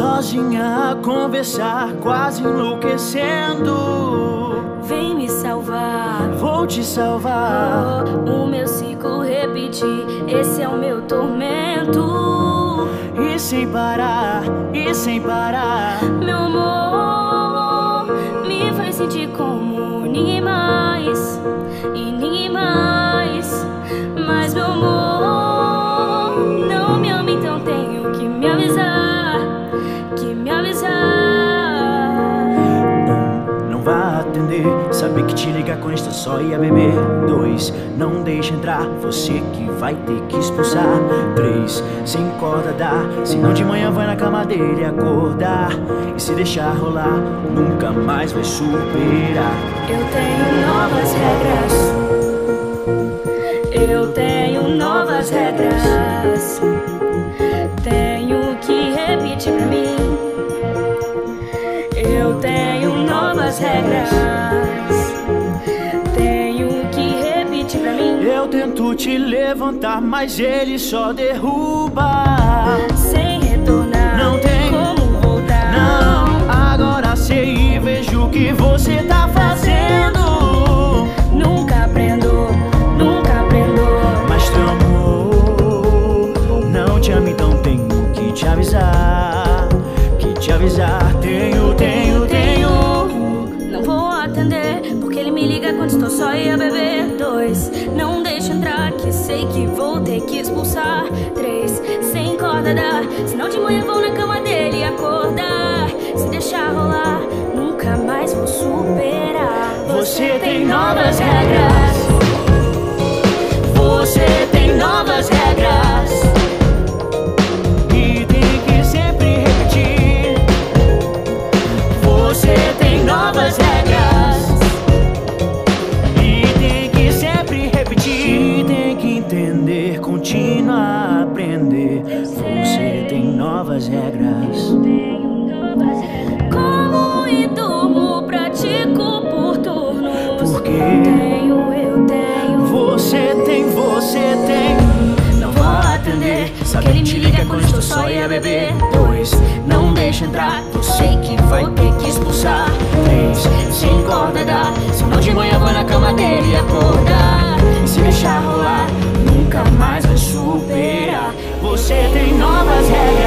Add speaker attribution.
Speaker 1: Sozinha a conversar, quase enlouquecendo.
Speaker 2: Vem me salvar.
Speaker 1: Vou te salvar.
Speaker 2: Oh, o meu ciclo repetir, esse é o meu tormento.
Speaker 1: E sem parar, e sem parar.
Speaker 2: Meu amor, me faz sentir como ninguém mais. E ninguém mais. Mas meu amor,
Speaker 1: te ligar com esta só ia beber. Dois, não deixa entrar. Você que vai ter que expulsar. Três, sem corda dá. Senão de manhã vai na cama dele acordar. E se deixar rolar, nunca mais vai superar.
Speaker 2: Eu tenho novas regras. Eu tenho novas regras.
Speaker 1: Te levantar, mas ele só derruba.
Speaker 2: Sem retornar.
Speaker 1: Não tem
Speaker 2: como voltar.
Speaker 1: Não, agora sei e vejo o que você tá fazendo.
Speaker 2: Nunca aprendo, nunca aprendo.
Speaker 1: Mas teu amor não te ama, então tenho que te avisar. Que te avisar, tenho, tenho, tenho.
Speaker 2: Não vou atender, porque ele me liga quando estou só e a beber. Dois, não sei que vou ter que expulsar. Três, sem corda dá, senão de manhã vou na cama dele acordar. Se deixar rolar, nunca mais vou superar.
Speaker 1: Você tem novas regras. novas regras.
Speaker 2: Como e durmo, pratico por turnos.
Speaker 1: Porque eu
Speaker 2: tenho, eu tenho.
Speaker 1: Você tem, você tem. Não vou atender, só que ele me liga é quando estou só e a beber. Dois, não deixa entrar, eu sei que vai ter que expulsar. Três, sem corda dá, senão de manhã vou na cama dele acordar. E se deixar rolar, nunca mais vai superar. Você tem novas regras.